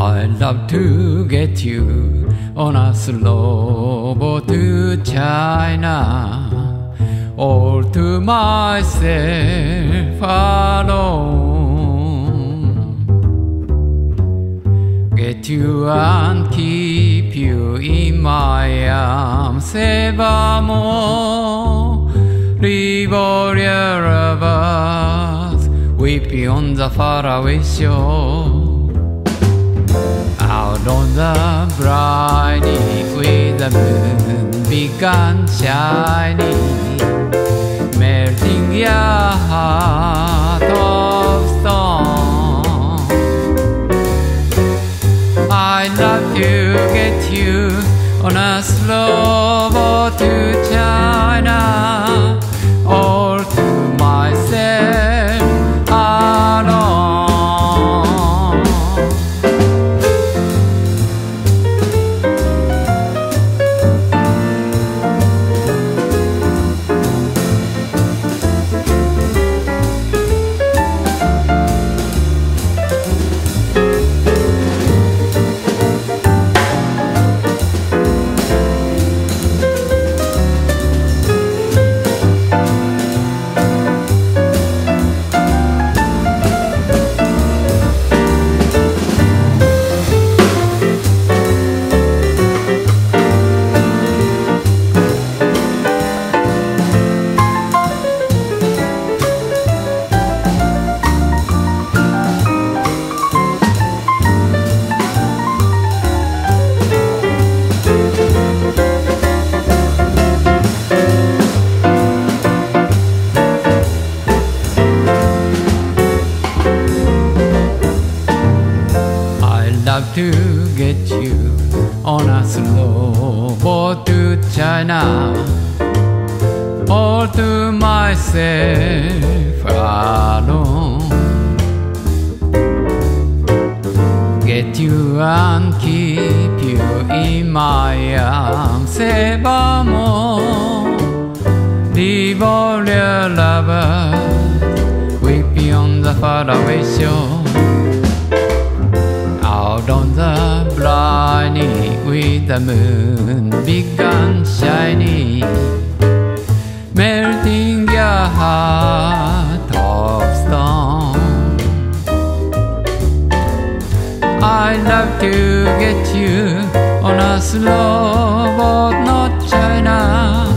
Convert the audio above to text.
I'd love to get you on a slow boat to China, all to myself alone. Get you and keep you in my arms evermore. Leave all your lovers, weep on the faraway shore out on the briny with the moon began shining, melting your heart of stone. I'd love to get you on a slow love to get you on a slow boat to China, all to myself alone. Get you and keep you in my arms ever briny with the moon begun shining, melting your heart of stone. I'd love to get you on a slow boat, not China,